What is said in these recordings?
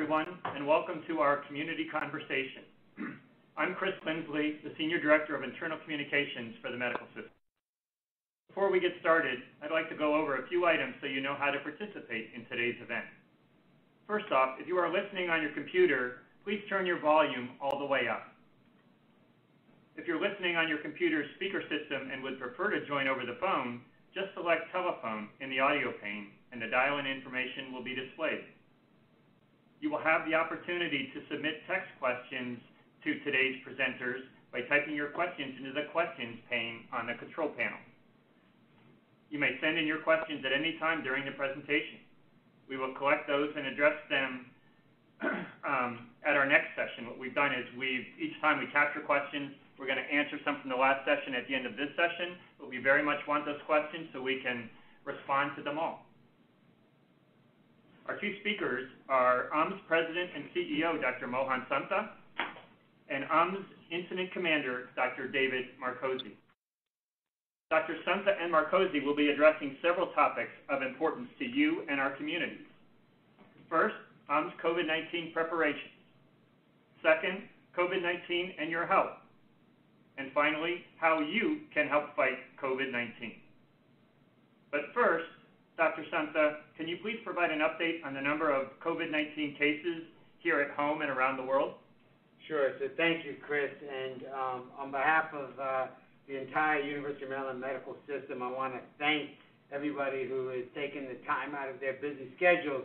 everyone, and welcome to our community conversation. I'm Chris Lindsley, the Senior Director of Internal Communications for the medical system. Before we get started, I'd like to go over a few items so you know how to participate in today's event. First off, if you are listening on your computer, please turn your volume all the way up. If you're listening on your computer's speaker system and would prefer to join over the phone, just select telephone in the audio pane and the dial-in information will be displayed. You will have the opportunity to submit text questions to today's presenters by typing your questions into the questions pane on the control panel. You may send in your questions at any time during the presentation. We will collect those and address them um, at our next session. What we've done is each time we capture questions, we're going to answer some from the last session at the end of this session, but we very much want those questions so we can respond to them all. Our two speakers are UMMS President and CEO, Dr. Mohan Suntha, and UMMS Incident Commander, Dr. David Marcozzi. Dr. Suntha and Marcozzi will be addressing several topics of importance to you and our communities. First, UMMS COVID-19 preparations. Second, COVID-19 and your health. And finally, how you can help fight COVID-19. But first, Dr. Suntha, can you please provide an update on the number of COVID-19 cases here at home and around the world? Sure. So thank you, Chris. And um, on behalf of uh, the entire University of Maryland medical system, I want to thank everybody who has taken the time out of their busy schedules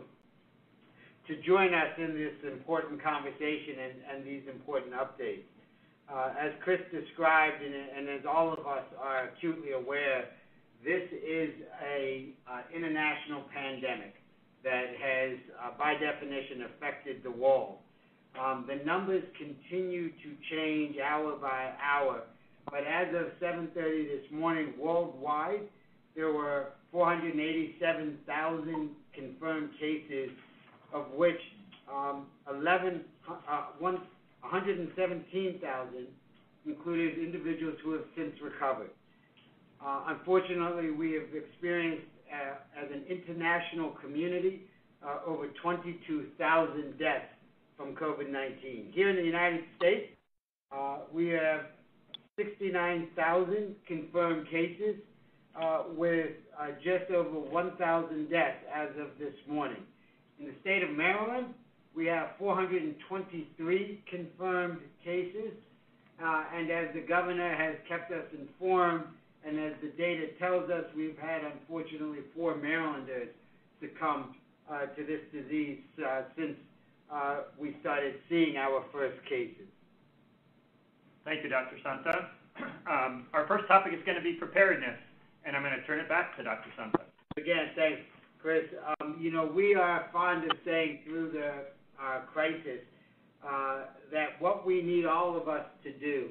to join us in this important conversation and, these important updates. Uh, as Chris described, and, and, as all of us are acutely aware, this is a uh, international pandemic that has, uh, by definition, affected the world. Um, the numbers continue to change hour by hour, but as of 7:30 this morning, worldwide, there were 487,000 confirmed cases, of which um, 11, uh, 117,000 included individuals who have since recovered. Uh, unfortunately, we have experienced, uh, as an international community, uh, over 22,000 deaths from COVID-19. Here in the United States, we have 69,000 confirmed cases, with just over 1,000 deaths as of this morning. In the state of Maryland, we have 423 confirmed cases, and as the governor has kept us informed, and as the data tells us, we've had unfortunately four Marylanders succumb uh, to this disease uh, since uh, we started seeing our first cases. Thank you, Dr. Suntha. Um, our first topic is going to be preparedness, and I'm going to turn it back to Dr. Suntha. Again, thanks, Chris. Um, you know, we are fond of saying through the uh, crisis uh, that what we need all of us to do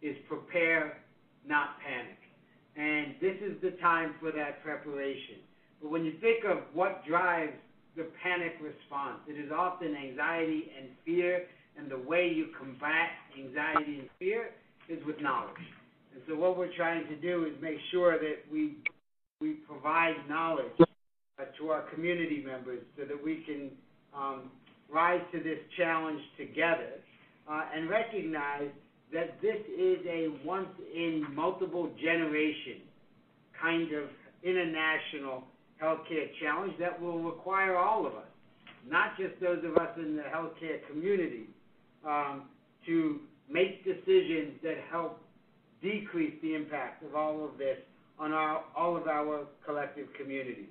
is prepare, not panic. And this is the time for that preparation. But when you think of what drives the panic response. It is often anxiety and fear, and the way you combat anxiety and fear is with knowledge. And so what we're trying to do is make sure that we we provide knowledge uh, to our community members so that we can um, rise to this challenge together uh, and recognize that this is a once in multiple generation kind of international healthcare challenge that will require all of us, not just those of us in the healthcare community, um, to make decisions that help decrease the impact of all of this on our, all of our collective communities.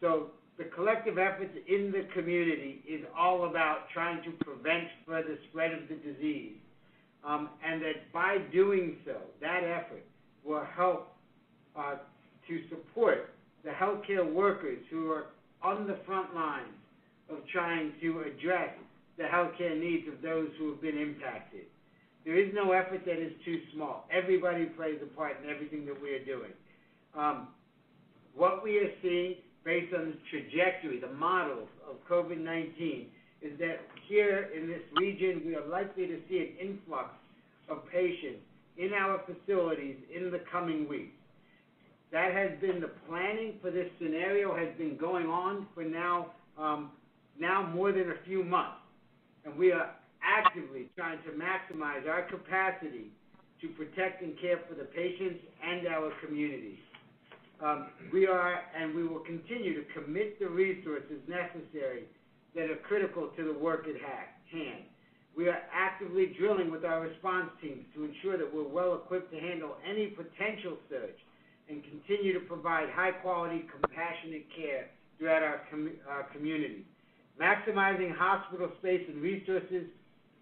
So the collective efforts in the community is all about trying to prevent further spread of the disease. Um, and that by doing so, that effort will help uh, to support the healthcare workers who are on the front lines of trying to address the healthcare needs of those who have been impacted. There is no effort that is too small. Everybody plays a part in everything that we are doing. Um, what we are seeing based on the trajectory, the models of COVID-19, is that here in this region, we are likely to see an influx of patients in our facilities in the coming weeks. That has been the planning for this scenario has been going on for now um, now more than a few months, and we are actively trying to maximize our capacity to protect and care for the patients and our communities. Um, we are, and we will continue to commit the resources necessary that are critical to the work at hand. We are actively drilling with our response teams to ensure that we're well equipped to handle any potential surge and continue to provide high quality, compassionate care throughout our, community. Maximizing hospital space and resources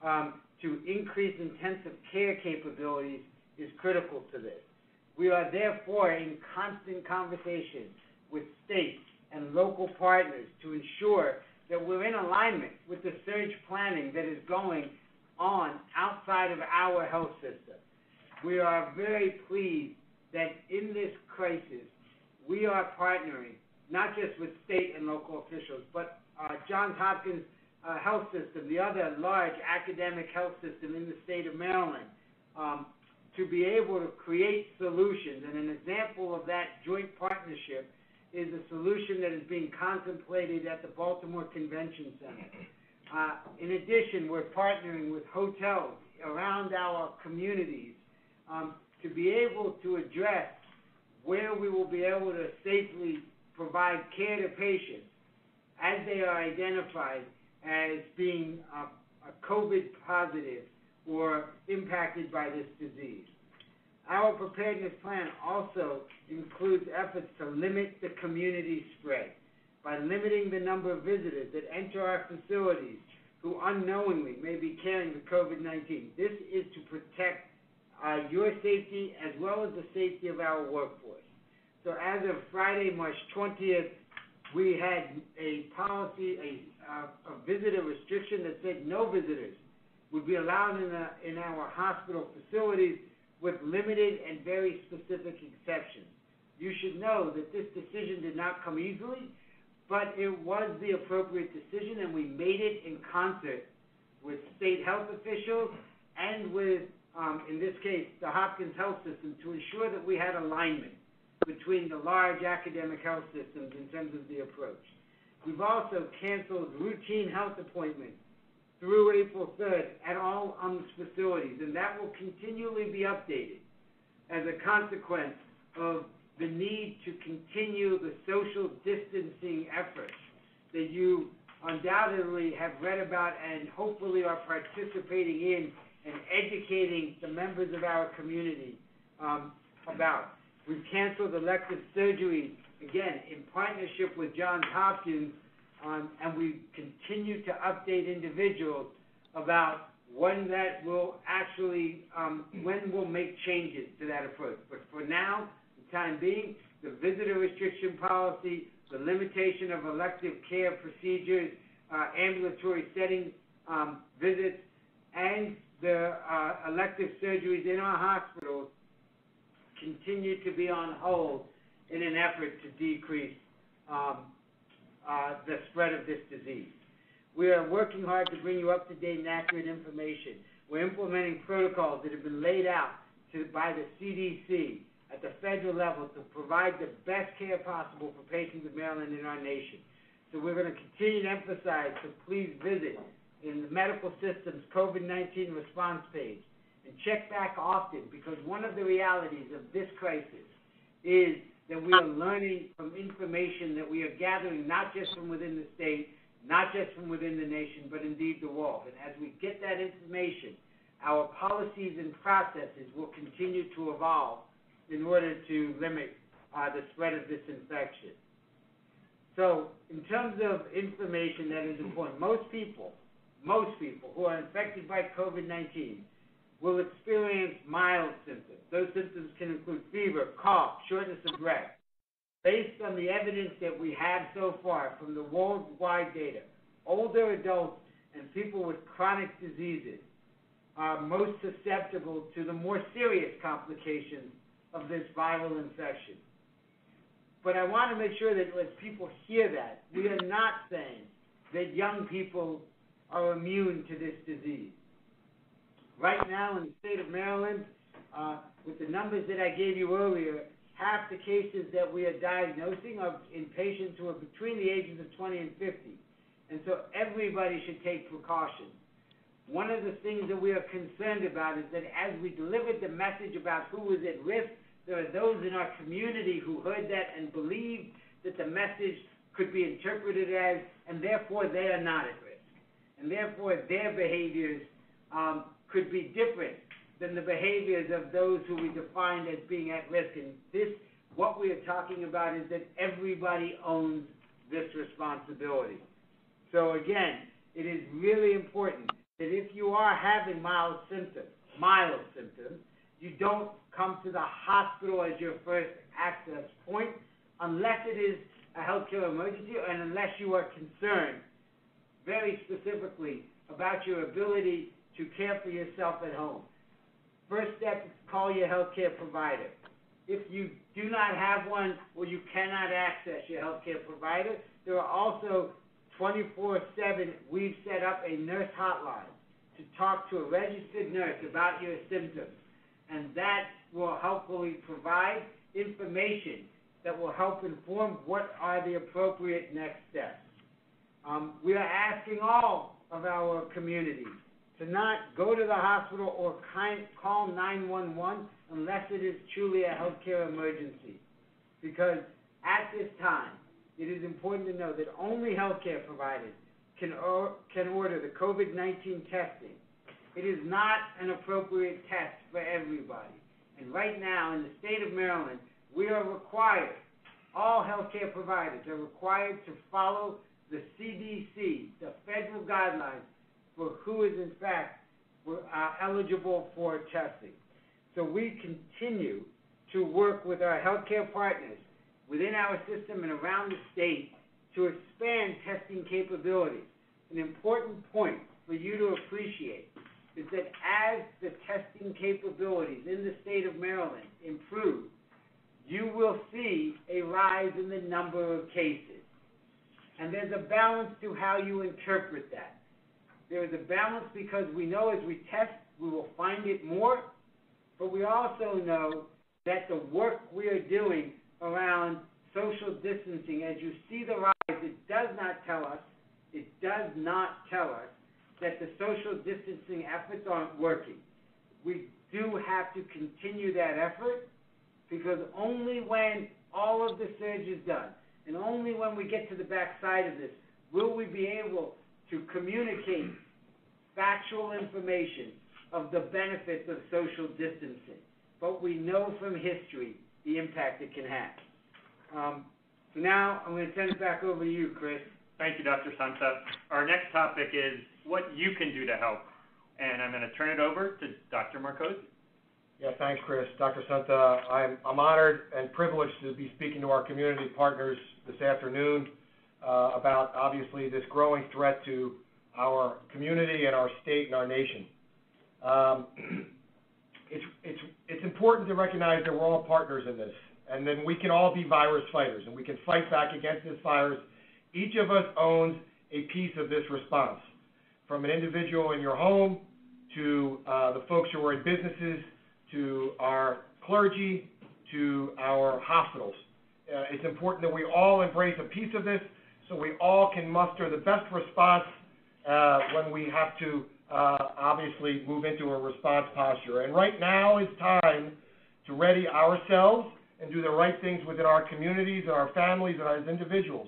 um, to increase intensive care capabilities is critical to this. We are therefore in constant conversation with state and local partners to ensure that we're in alignment with the surge planning that is going on outside of our health system. We are very pleased that in this crisis, we are partnering not just with state and local officials, but uh, Johns Hopkins uh, Health System, the other large academic health system in the state of Maryland, um, to be able to create solutions. And an example of that joint partnership is a solution that is being contemplated at the Baltimore Convention Center. Uh, in addition, we're partnering with hotels around our communities um, to be able to address where we will be able to safely provide care to patients as they are identified as being uh, a COVID positive or impacted by this disease. Our preparedness plan also includes efforts to limit the community spread by limiting the number of visitors that enter our facilities who unknowingly may be carrying the COVID-19. This is to protect uh, your safety as well as the safety of our workforce. So as of Friday, March 20th, we had a policy, a, a, visitor restriction that said no visitors would be allowed in, in our hospital facilities with limited and very specific exceptions. You should know that this decision did not come easily, but it was the appropriate decision, and we made it in concert with state health officials and with, um, in this case, the Hopkins Health System to ensure that we had alignment between the large academic health systems in terms of the approach. We've also canceled routine health appointments through April 3rd at all UMMS facilities, and that will continually be updated as a consequence of the need to continue the social distancing efforts that you undoubtedly have read about and hopefully are participating in and educating the members of our community um, about. We've canceled elective surgeries, again, in partnership with Johns Hopkins and we continue to update individuals about when that will actually, um, when we'll make changes to that approach. But for now, the time being, the visitor restriction policy, the limitation of elective care procedures, uh, ambulatory setting um, visits, and the uh, elective surgeries in our hospitals continue to be on hold in an effort to decrease um, Uh, the spread of this disease. We are working hard to bring you up-to-date and accurate information. We're implementing protocols that have been laid out by the CDC at the federal level to provide the best care possible for patients in Maryland and our nation. So we're going to continue to emphasize, so please visit in the medical system's COVID-19 response page and check back often because one of the realities of this crisis is that we are learning from information that we are gathering not just from within the state, not just from within the nation, but indeed the world. And as we get that information, our policies and processes will continue to evolve in order to limit uh, the spread of this infection. So, in terms of information that is important, most people, most people who are infected by COVID-19 will experience mild symptoms. Those symptoms can include fever, cough, shortness of breath. Based on the evidence that we have so far from the worldwide data, older adults and people with chronic diseases are most susceptible to the more serious complications of this viral infection. But I want to make sure that as people hear that, we are not saying that young people are immune to this disease. Right now in the state of Maryland, uh, with the numbers that I gave you earlier, half the cases that we are diagnosing are in patients who are between the ages of 20 and 50. And so everybody should take precautions. One of the things that we are concerned about is that as we delivered the message about who was at risk, there are those in our community who heard that and believed that the message could be interpreted as, and therefore they are not at risk. And therefore their behaviors, um, could be different than the behaviors of those who we defined as being at risk. And this, what we are talking about is that everybody owns this responsibility. So again, it is really important that if you are having mild symptoms, mild symptoms, you don't come to the hospital as your first access point unless it is a healthcare emergency and unless you are concerned very specifically about your ability to care for yourself at home. First step is call your healthcare provider. If you do not have one or you cannot access your healthcare provider, there are also twenty-four seven, we've set up a nurse hotline to talk to a registered nurse about your symptoms. And that will helpfully provide information that will help inform what are the appropriate next steps. Um, we are asking all of our communities to not go to the hospital or call nine-one-one unless it is truly a healthcare emergency. Because at this time, it is important to know that only healthcare providers can or, can order the COVID-19 testing. It is not an appropriate test for everybody. And right now, in the state of Maryland, we are required, all healthcare providers are required to follow the CDC, the federal guidelines for who is in fact uh, eligible for testing. So we continue to work with our healthcare partners within our system and around the state to expand testing capabilities. An important point for you to appreciate is that as the testing capabilities in the state of Maryland improve, you will see a rise in the number of cases. And there's a balance to how you interpret that. There is a balance because we know as we test, we will find it more, but we also know that the work we are doing around social distancing, as you see the rise, it does not tell us, it does not tell us that the social distancing efforts aren't working. We do have to continue that effort because only when all of the surge is done and only when we get to the backside of this will we be able to communicate factual information of the benefits of social distancing. But we know from history the impact it can have. Um, so now I'm going to turn it back over to you, Chris. Thank you, Dr. Suntha. Our next topic is what you can do to help. And I'm going to turn it over to Dr. Marcozzi. Yeah, thanks, Chris. Dr. Suntha, I'm, I'm honored and privileged to be speaking to our community partners this afternoon uh, about obviously this growing threat to our community and our state and our nation. Um, it's, it's, it's important to recognize that we're all partners in this, and then we can all be virus fighters, and we can fight back against this virus. Each of us owns a piece of this response, from an individual in your home to uh, the folks who are in businesses to our clergy to our hospitals. Uh, it's important that we all embrace a piece of this so we all can muster the best response uh, when we have to uh, obviously move into a response posture. And right now is time to ready ourselves and do the right things within our communities and our families and as individuals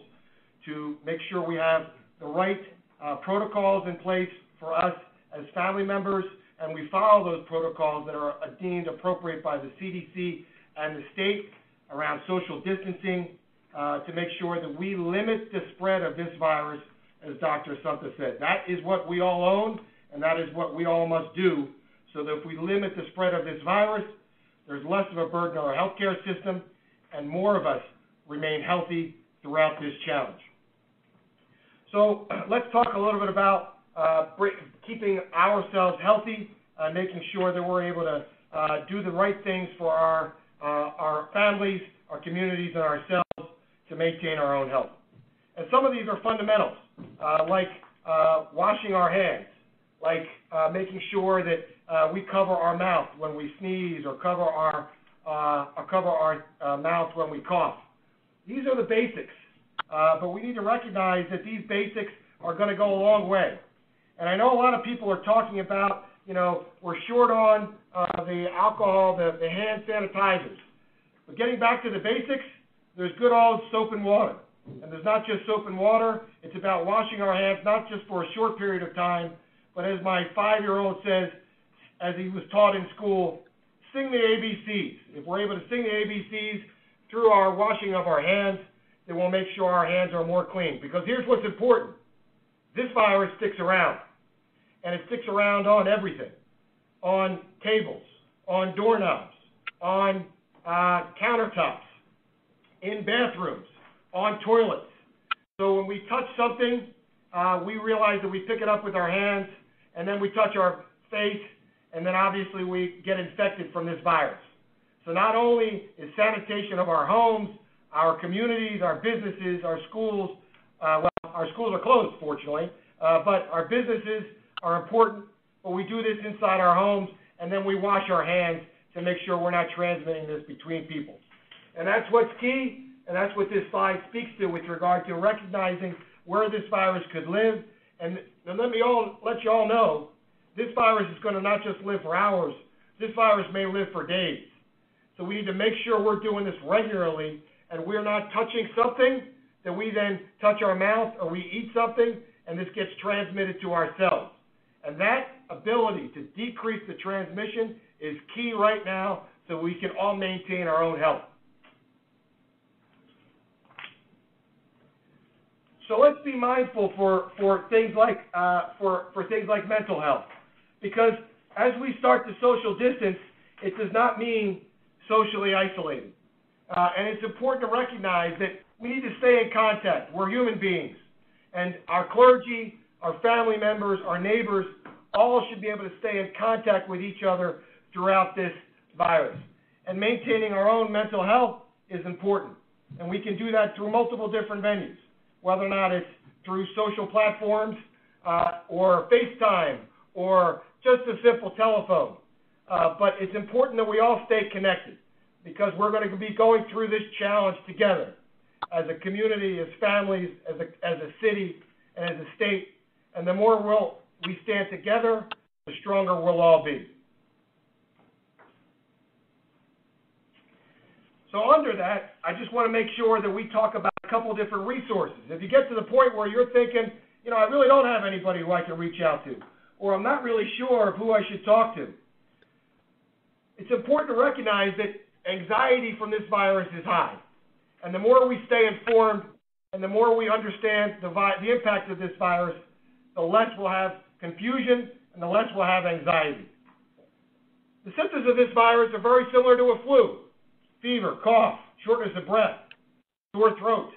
to make sure we have the right uh, protocols in place for us as family members and we follow those protocols that are deemed appropriate by the CDC and the state around social distancing to make sure that we limit the spread of this virus, as Dr. Suntha said. That is what we all own, and that is what we all must do, so that if we limit the spread of this virus, there's less of a burden on our healthcare system, and more of us remain healthy throughout this challenge. So let's talk a little bit about uh, keeping ourselves healthy, uh, making sure that we're able to uh, do the right things for our, our families, our communities, and ourselves to maintain our own health. And some of these are fundamentals, uh, like uh, washing our hands, like uh, making sure that we cover our mouth when we sneeze or cover our, or cover our mouth when we cough. These are the basics, but we need to recognize that these basics are gonna go a long way. And I know a lot of people are talking about, you know, we're short on, uh, the alcohol, the, the hand sanitizers. But getting back to the basics, there's good old soap and water. And there's not just soap and water, it's about washing our hands, not just for a short period of time, but as my five-year-old says, as he was taught in school, sing the ABCs. If we're able to sing the ABCs through our washing of our hands, then we'll make sure our hands are more clean. Because here's what's important. This virus sticks around. And it sticks around on everything. On tables, on doorknobs, on uh, countertops, in bathrooms, on toilets. So when we touch something, uh, we realize that we pick it up with our hands, and then we touch our face, and then obviously we get infected from this virus. So not only is sanitation of our homes, our communities, our businesses, our schools, uh, well, our schools are closed, fortunately, uh, but our businesses are important, but we do this inside our homes, and then we wash our hands to make sure we're not transmitting this between people. And that's what's key, and that's what this slide speaks to with regard to recognizing where this virus could live. And, and let me all let you all know, this virus is going to not just live for hours. This virus may live for days. So we need to make sure we're doing this regularly, and we're not touching something that we then touch our mouth or we eat something, and this gets transmitted to ourselves. And that ability to decrease the transmission is key right now so we can all maintain our own health. So let's be mindful for, for things like uh, for, for things like mental health. Because as we start to social distance, it does not mean socially isolated. Uh, and it's important to recognize that we need to stay in contact. We're human beings. And our clergy, our family members, our neighbors, all should be able to stay in contact with each other throughout this virus. And maintaining our own mental health is important. And we can do that through multiple different venues, whether or not it's through social platforms uh, or FaceTime or just a simple telephone. Uh, but it's important that we all stay connected because we're going to be going through this challenge together as a community, as families, as a, as a city, and as a state. And the more we'll, we stand together, the stronger we'll all be. So under that, I just want to make sure that we talk about a couple different resources. If you get to the point where you're thinking, you know, I really don't have anybody who I can reach out to, or I'm not really sure of who I should talk to, it's important to recognize that anxiety from this virus is high. And the more we stay informed and the more we understand the, vi- the impact of this virus, the less we'll have confusion and the less we'll have anxiety. The symptoms of this virus are very similar to a flu fever, cough, shortness of breath, sore throat.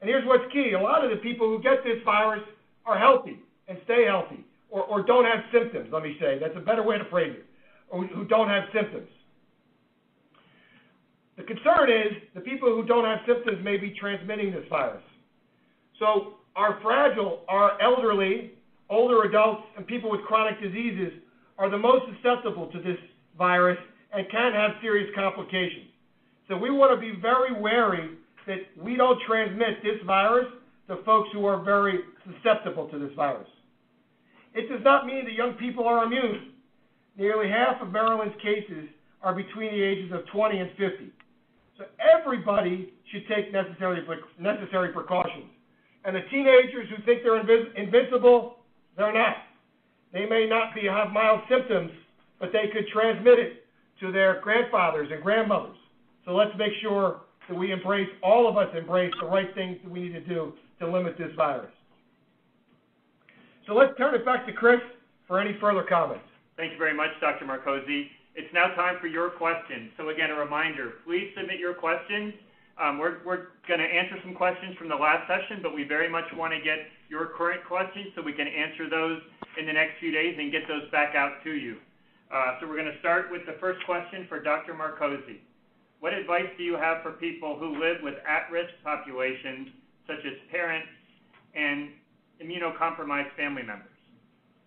And here's what's key a lot of the people who get this virus are healthy and stay healthy, or, or don't have symptoms, let me say. That's a better way to phrase it, or who don't have symptoms. The concern is the people who don't have symptoms may be transmitting this virus. So, our fragile, our elderly, older adults, and people with chronic diseases are the most susceptible to this virus and can have serious complications. So we want to be very wary that we don't transmit this virus to folks who are very susceptible to this virus. It does not mean that young people are immune. Nearly half of Maryland's cases are between the ages of 20 and 50. So everybody should take necessary, necessary precautions. And the teenagers who think they're invis- invincible, they're not. They may not be, have mild symptoms, but they could transmit it to their grandfathers and grandmothers. So let's make sure that we embrace, all of us embrace the right things that we need to do to limit this virus. So let's turn it back to Chris for any further comments. Thank you very much, Dr. Marcozzi. It's now time for your questions. So again, a reminder, please submit your questions. Um, we're we're going to answer some questions from the last session, but we very much want to get your current questions so we can answer those in the next few days and get those back out to you. Uh, so we're going to start with the first question for Dr. Marcozzi. What advice do you have for people who live with at-risk populations, such as parents and immunocompromised family members?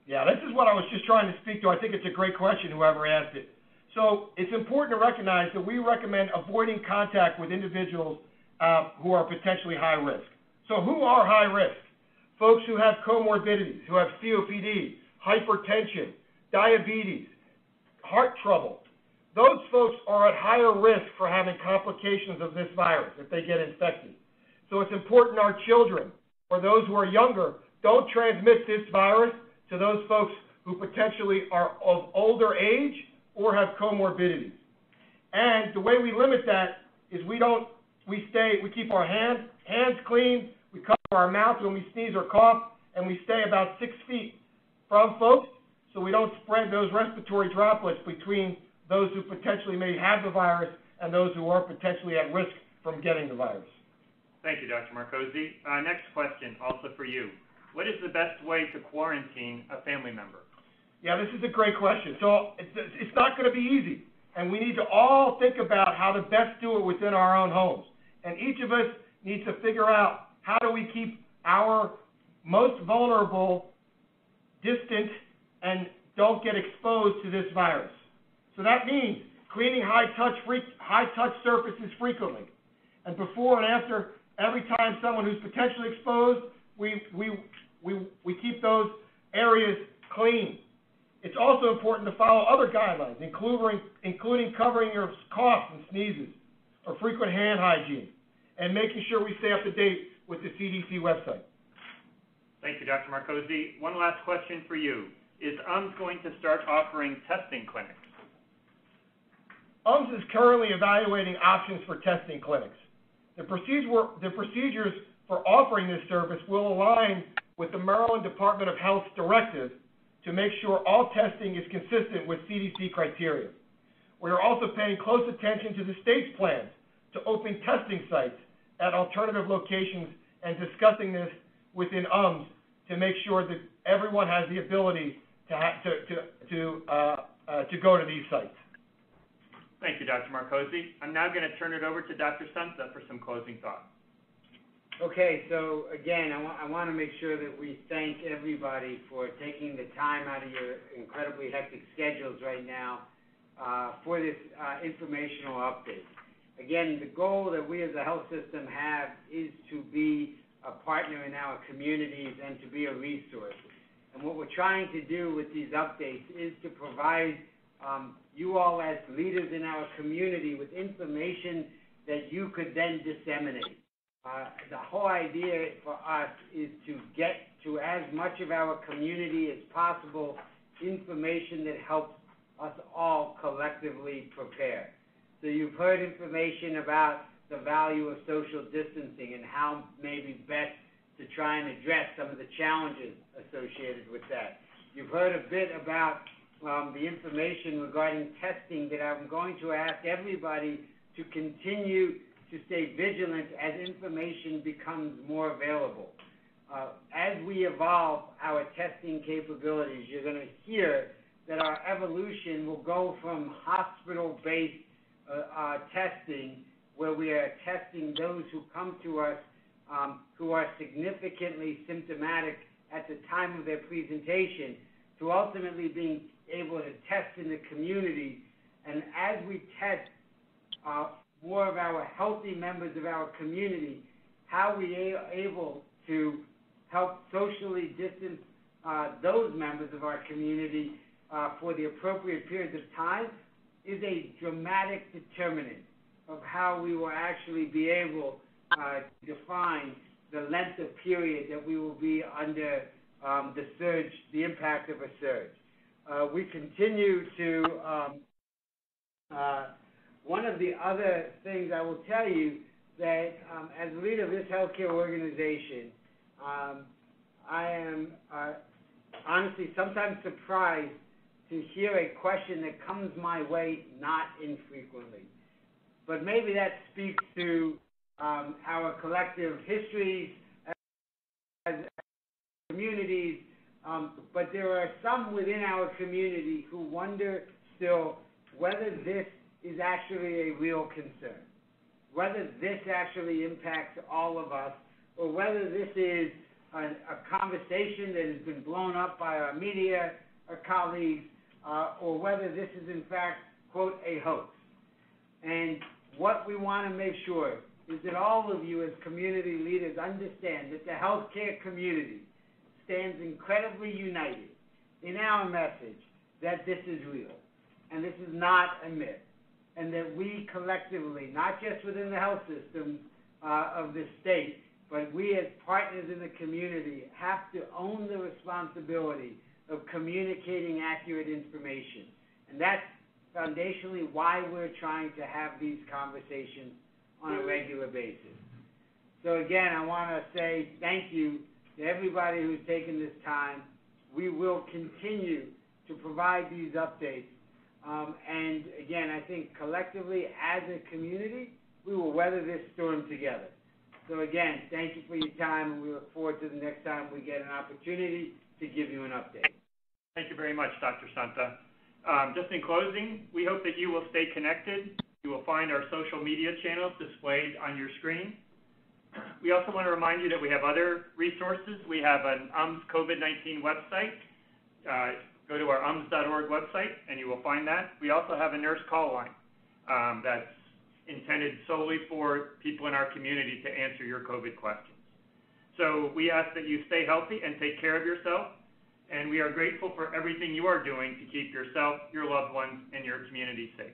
Yeah, this is what I was just trying to speak to. I think it's a great question, whoever asked it. So it's important to recognize that we recommend avoiding contact with individuals uh, who are potentially high risk. So who are high risk? folks who have comorbidities, who have COPD, hypertension, diabetes, heart trouble, those folks are at higher risk for having complications of this virus if they get infected. So it's important our children, or those who are younger, don't transmit this virus to those folks who potentially are of older age or have comorbidities. And the way we limit that is we don't, we stay, we keep our hands, hands clean, we cover our mouth when we sneeze or cough, and we stay about six feet from folks so we don't spread those respiratory droplets between those who potentially may have the virus and those who are potentially at risk from getting the virus. Thank you, Dr. Marcozzi. Uh, next question, also for you. What is the best way to quarantine a family member? Yeah, this is a great question. So it's, it's not going to be easy, and we need to all think about how to best do it within our own homes. And each of us needs to figure out how do we keep our most vulnerable distant and don't get exposed to this virus. So that means cleaning high-touch high-touch surfaces frequently. And before and after, every time someone who's potentially exposed, we, we, we, we keep those areas clean. It's also important to follow other guidelines, including, including covering your coughs and sneezes, or frequent hand hygiene, and making sure we stay up to date with the CDC website. Thank you, Dr. Marcozzi. One last question for you. Is UMMS going to start offering testing clinics? UMMS is currently evaluating options for testing clinics. The, procedure, the procedures for offering this service will align with the Maryland Department of Health's directive to make sure all testing is consistent with CDC criteria. We are also paying close attention to the state's plans to open testing sites at alternative locations and discussing this within UMMS to make sure that everyone has the ability to, to, to, to, uh, uh, to go to these sites. Thank you, Dr. Marcozzi. I'm now going to turn it over to Dr. Suntha for some closing thoughts. Okay, so again, I want, I want to make sure that we thank everybody for taking the time out of your incredibly hectic schedules right now uh, for this uh, informational update. Again, the goal that we as a health system have is to be a partner in our communities and to be a resource. And what we're trying to do with these updates is to provide um, you all as leaders in our community with information that you could then disseminate. Uh, the whole idea for us is to get to as much of our community as possible information that helps us all collectively prepare. So you've heard information about the value of social distancing and how maybe best to try and address some of the challenges associated with that. You've heard a bit about um, the information regarding testing that I'm going to ask everybody to continue to stay vigilant as information becomes more available. Uh, as we evolve our testing capabilities, you're going to hear that our evolution will go from hospital-based uh, uh, testing, where we are testing those who come to us um, who are significantly symptomatic at the time of their presentation, to ultimately being able to test in the community. And as we test uh, more of our healthy members of our community, how we are able to help socially distance uh, those members of our community uh, for the appropriate periods of time is a dramatic determinant of how we will actually be able uh, define the length of period that we will be under um, the surge, the impact of a surge. Uh, we continue to, um, uh, one of the other things I will tell you that um, as leader of this healthcare organization, I am honestly sometimes surprised to hear a question that comes my way not infrequently. But maybe that speaks to um, our collective histories as, communities, um, but there are some within our community who wonder still whether this is actually a real concern, whether this actually impacts all of us, or whether this is a, a conversation that has been blown up by our media, our colleagues, uh, or whether this is in fact, quote, a hoax. And what we want to make sure is that all of you as community leaders understand that the healthcare community stands incredibly united in our message that this is real, and this is not a myth, and that we collectively, not just within the health system uh, of this state, but we as partners in the community have to own the responsibility of communicating accurate information. And that's foundationally why we're trying to have these conversations on a regular basis. So again, I want to say thank you to everybody who's taken this time. We will continue to provide these updates. Um, and again, I think collectively as a community, we will weather this storm together. So again, thank you for your time, and we look forward to the next time we get an opportunity to give you an update. Thank you very much, Dr. Suntha. Um, just in closing, we hope that you will stay connected. You will find our social media channels displayed on your screen. We also want to remind you that we have other resources. We have an UMMS COVID-19 website. Uh, go to our umms.org website and you will find that. We also have a nurse call line um, that's intended solely for people in our community to answer your COVID questions. So we ask that you stay healthy and take care of yourself, and we are grateful for everything you are doing to keep yourself, your loved ones, and your community safe.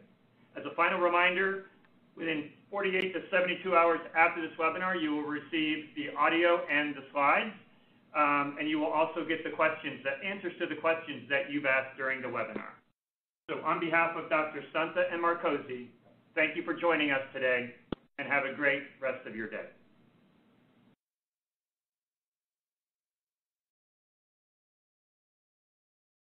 As a final reminder, within 48 to 72 hours after this webinar, you will receive the audio and the slides, um, and you will also get the questions, the answers to the questions that you've asked during the webinar. So on behalf of Dr. Suntha and Marcozzi, thank you for joining us today, and have a great rest of your day.